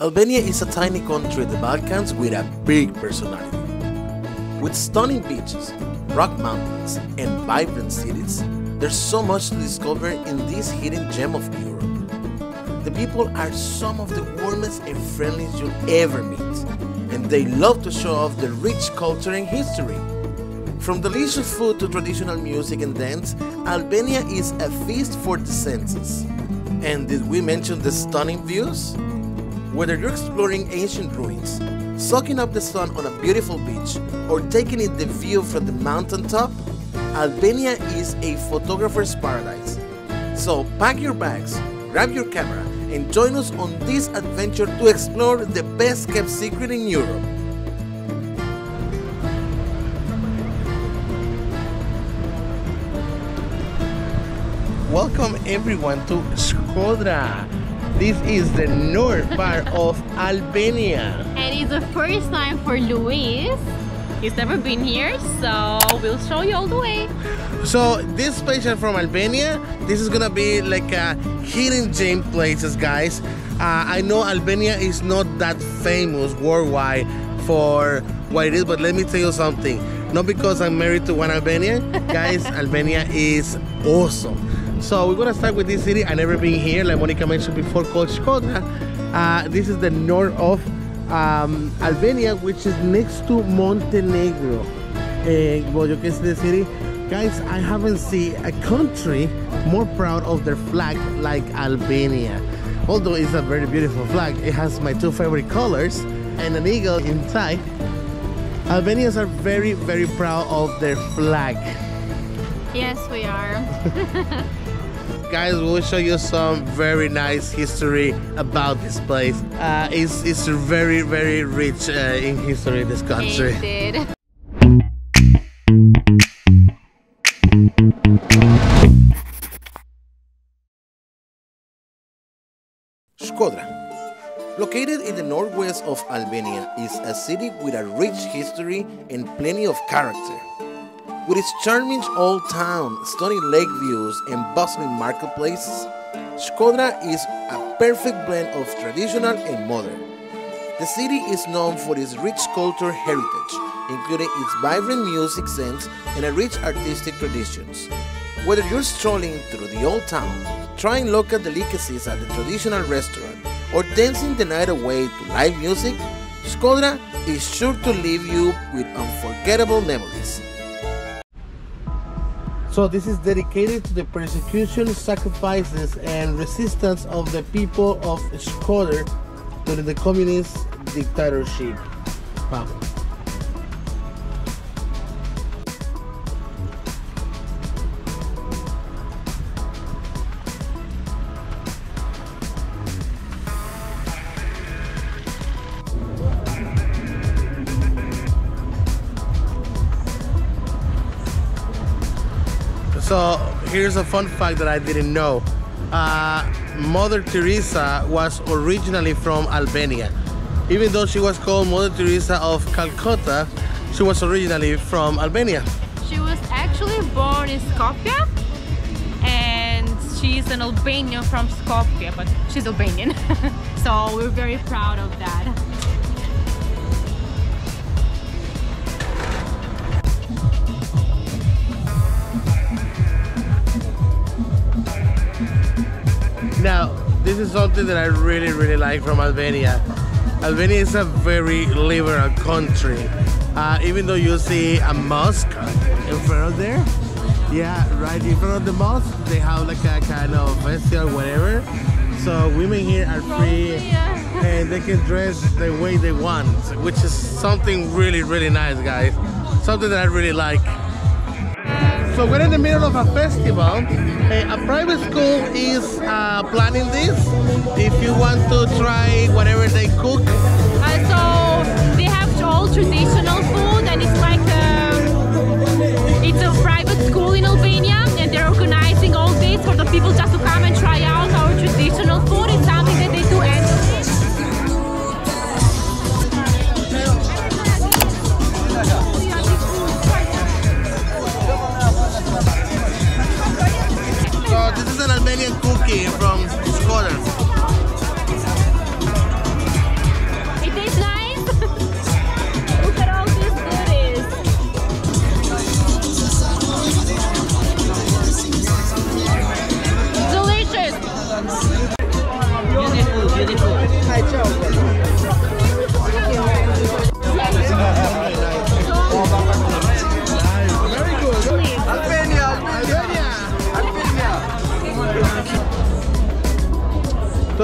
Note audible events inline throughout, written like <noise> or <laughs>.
Albania is a tiny country in the Balkans with a big personality. With stunning beaches, rock mountains, and vibrant cities, there's so much to discover in this hidden gem of Europe. The people are some of the warmest and friendliest you'll ever meet, and they love to show off their rich culture and history. From delicious food to traditional music and dance, Albania is a feast for the senses. And did we mention the stunning views? Whether you're exploring ancient ruins, soaking up the sun on a beautiful beach, or taking in the view from the mountaintop, Albania is a photographer's paradise. So pack your bags, grab your camera, and join us on this adventure to explore the best kept secret in Europe. Welcome everyone to Shkodra. This is the north part of Albania. And it's the first time for Luis. He's never been here, so we'll show you all the way. So this place is from Albania. This is gonna be like a hidden gem places, guys. Uh, I know Albania is not that famous worldwide for what it is, but let me tell you something. Not because I'm married to one Albanian, <laughs> guys. Albania is awesome. So we're gonna start with this city. I never been here, like Monika mentioned before, called Shkodra. Uh, this is the north of um, Albania, which is next to Montenegro. Uh, well, you can see the city. Guys, I haven't seen a country more proud of their flag like Albania. Although it's a very beautiful flag, it has my two favorite colors and an eagle inside. Albanians are very, very proud of their flag. Yes, we are. <laughs> guys we'll show you some very nice history about this place. Uh, it's, it's very very rich uh, in history this country. Indeed. Shkodra located in the northwest of Albania is a city with a rich history and plenty of character with its charming old town, stunning lake views, and bustling marketplaces, Shkodra is a perfect blend of traditional and modern. The city is known for its rich cultural heritage, including its vibrant music sense and a rich artistic traditions. Whether you're strolling through the old town, trying local delicacies at the traditional restaurant, or dancing the night away to live music, Shkodra is sure to leave you with unforgettable memories. So this is dedicated to the persecution, sacrifices, and resistance of the people of Shkodër during the communist dictatorship. Wow. Here's a fun fact that I didn't know. Uh, Mother Teresa was originally from Albania. Even though she was called Mother Teresa of Calcutta, she was originally from Albania. She was actually born in Skopje and she's an Albanian from Skopje, but she's Albanian. <laughs> so we're very proud of that. Now, this is something that I really, really like from Albania. Albania is a very liberal country. Uh, even though you see a mosque in front of there, yeah, right in front of the mosque, they have like a kind of festival, whatever. So women here are free <laughs> and they can dress the way they want, which is something really, really nice, guys. Something that I really like. So we're in the middle of a festival. A, a private school is uh, planning this. If you want to try whatever they cook. Uh, so they have all traditional this is an Albanian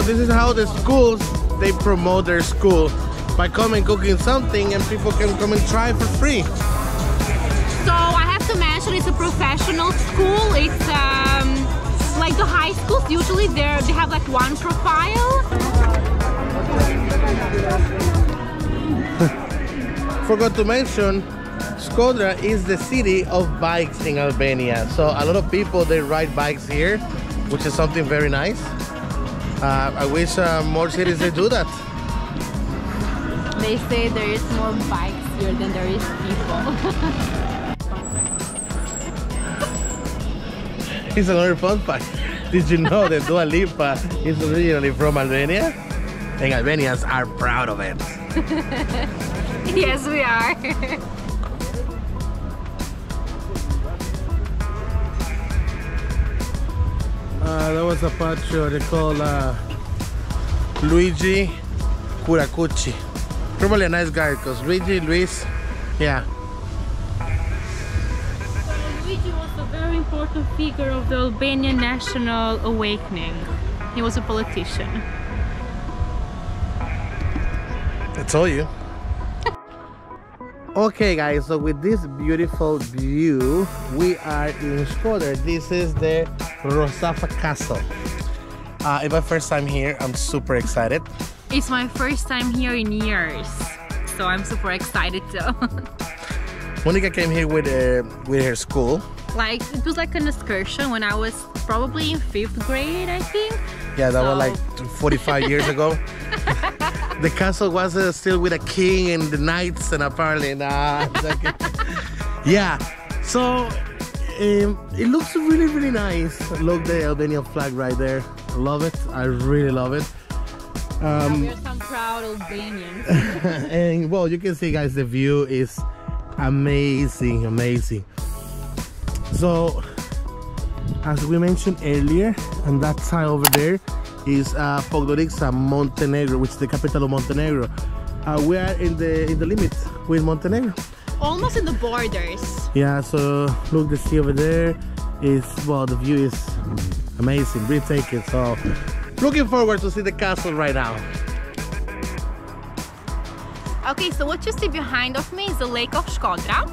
how the schools they promote their school by coming cooking something and people can come and try for free. So I have to mention it's a professional school. It's um, like the high schools. Usually they they have like one profile. <laughs> Forgot to mention, Shkodra is the city of bikes in Albania. So a lot of people they ride bikes here, which is something very nice. Uh, I wish uh, more cities they do that. They say there is more bikes here than there is people. <laughs> It's another fun fact. Did you know that Dua Lipa is originally from Albania? And Albanians are proud of it. <laughs> yes, we are. <laughs> Uh, that was a patio they call uh, Luigi Gurakuqi. Probably a nice guy because Luigi, Luis, yeah. Luigi was a very important figure of the Albanian national awakening. He was a politician. I told you. okay guys, so with this beautiful view, we are in Shkodër. This is the Rozafa Castle. Uh, it's my first time here. I'm super excited. It's my first time here in years, so I'm super excited too. <laughs> Monika came here with uh, with her school. like it was like an excursion when I was probably in fifth grade, I think. Yeah, that was like 45 years ago. <laughs> the castle was uh, still with a king and the knights, and apparently, nah. okay. <laughs> yeah, so um, it looks really, really nice. Look, the Albanian flag right there. Love it. I really love it. Um, We're some proud Albanians. <laughs> and well, you can see, guys, the view is amazing, amazing. So, as we mentioned earlier, and that side over there is uh, Podgorica, Montenegro, which is the capital of Montenegro. Uh, we are in the in the limit with Montenegro. Almost in the borders. Yeah, so look, the sea over there is well, the view is amazing, breathtaking. So, looking forward to see the castle right now. Okay, so what you see behind of me is the Lake of Shkodra.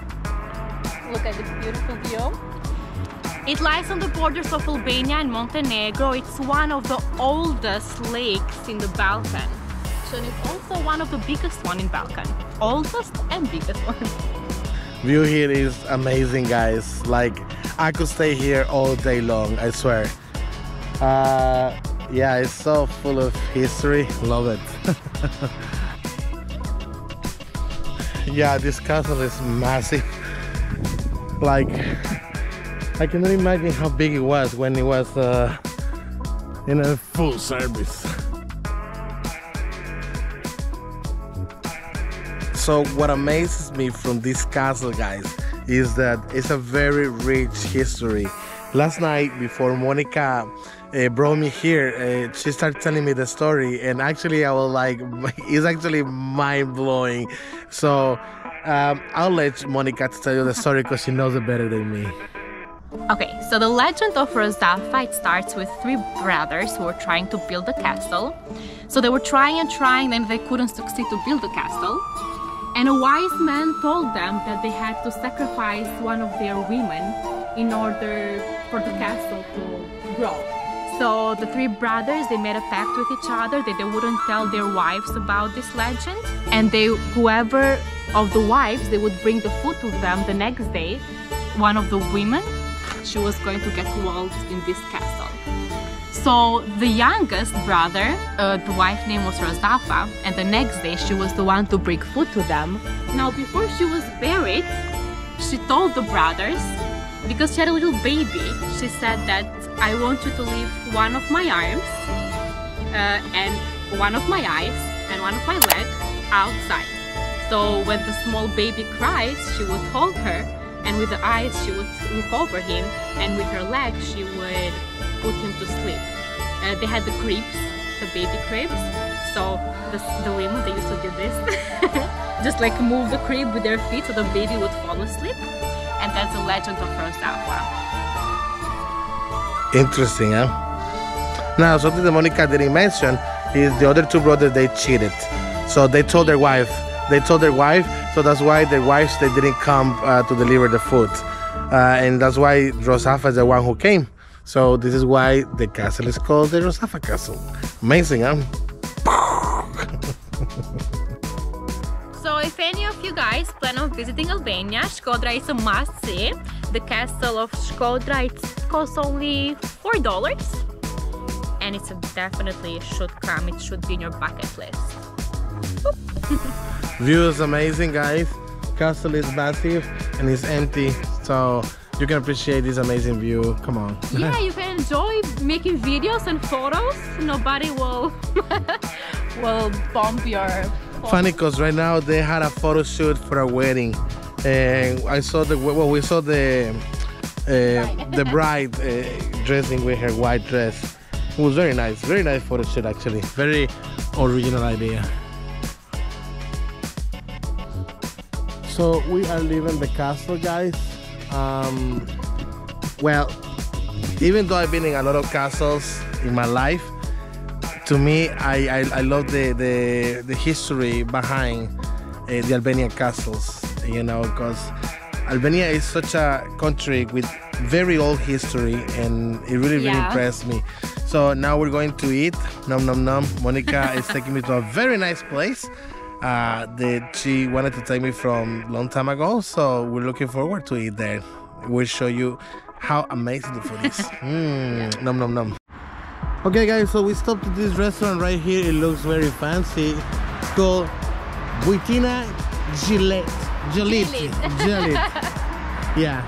Look at this beautiful view. It lies on the borders of Albania and Montenegro. It's one of the oldest lakes in the Balkan. So it's also one of the biggest one in Balkan. Oldest and biggest <laughs> one. View here is amazing, guys. Like I could stay here all day long. I swear. Uh, yeah, it's so full of history. Love it. <laughs> yeah, this castle is massive. Like I cannot imagine how big it was when it was uh, in a full service. So what amazes me from this castle, guys, is that it's a very rich history. Last night, before Monika uh, brought me here, uh, she started telling me the story, and actually, I was like, <laughs> it's actually mind blowing. So um, I'll let Monika tell you the story because she knows it better than me. Okay, so the legend of Rozafa it starts with three brothers who were trying to build a castle. So they were trying and trying, and they couldn't succeed to build the castle. And a wise man told them that they had to sacrifice one of their women in order for the castle to grow. So the three brothers they made a pact with each other that they wouldn't tell their wives about this legend, and they whoever of the wives they would bring the food to them the next day. One of the women she was going to get waltzed in this castle. So the youngest brother, uh, the wife name was Rozafa, and the next day she was the one to bring food to them. Now before she was buried, she told the brothers, because she had a little baby, she said that I want you to leave one of my arms uh, and one of my eyes and one of my leg outside. So when the small baby cries, she would hold her and with the eyes she would look over him and with her leg she would put him to sleep. Uh, they had the cribs, the baby cribs. So the, the women they used to do this, <laughs> just like move the crib with their feet so the baby would fall asleep. And that's the legend of Rozafa. Interesting, huh? Now, something that Monika didn't mention is the other two brothers they cheated. So they told their wife. They told their wife. So that's why their wives they didn't come uh, to deliver the food, uh, and that's why Rozafa is the one who came. So this is why the castle is called the Rozafa Castle. Amazing, huh? So if any of you guys plan on visiting Albania, Shkodra is a must see. The castle of Shkodra it costs only four dollars, and it's a definitely should come. It should be in your bucket list. View is amazing, guys. Castle is massive and it's empty, so you can appreciate this amazing view. Come on. <laughs> yeah, you can enjoy making videos and photos. Nobody will <laughs> will bump your. Funny because right now they had a photo shoot for a wedding, and I saw the well, we saw the uh, the bride uh, dressing with her white dress. It was very nice, very nice photo shoot actually. Very original idea. So we are leaving the castle, guys. Um, well, even though I've been in a lot of castles in my life, to me, I, I, I love the, the, the history behind uh, the Albanian castles, you know, because Albania is such a country with very old history and it really, really Yeah. impressed me. So now we're going to eat. Nom nom nom. Monika is taking me to a very nice place uh, that she wanted to take me from long time ago. So we're looking forward to eat there. We'll show you how amazing the food is. <laughs> Mm, nom nom nom. Okay, guys, so we stopped at this restaurant right here. It looks very fancy. It's called Bujtina Gillette. Gillette. Gillette. Gillette. <laughs> yeah.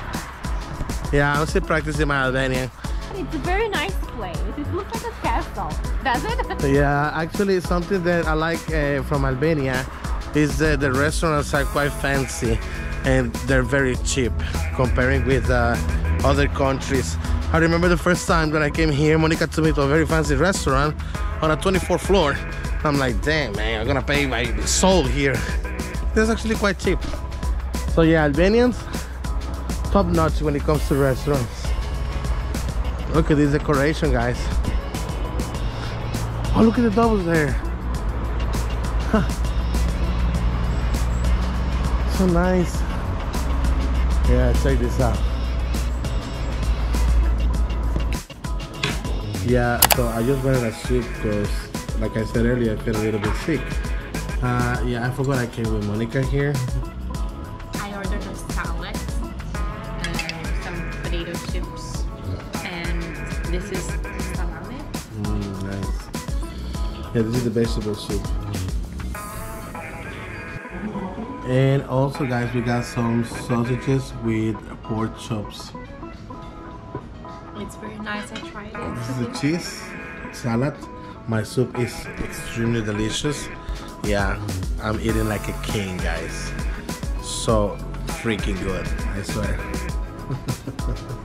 Yeah, I'm still practicing my Albanian. It's a very nice place. Looks like a castle, does it? <laughs> Yeah, actually, something that I like uh, from Albania is that the restaurants are quite fancy and they're very cheap comparing with uh, other countries. I remember the first time that I came here, Monika took me to a very fancy restaurant on a 24th floor. I'm like, damn, man, I'm gonna pay my soul here. It's actually quite cheap. So yeah, Albanians, top notch when it comes to restaurants. Look at this decoration, guys. Oh, look at the doubles there. Huh. So nice. Yeah, check this out. Yeah, so I just wanted a soup because, like I said earlier, I feel a little bit sick. Uh, yeah, I forgot I came with Monika here. Yeah, this is the vegetable soup. And also, guys, we got some sausages with pork chops. It's very nice. I tried it. This is the cheese salad. My soup is extremely delicious. Yeah, I'm eating like a king, guys. So freaking good, I swear. <laughs>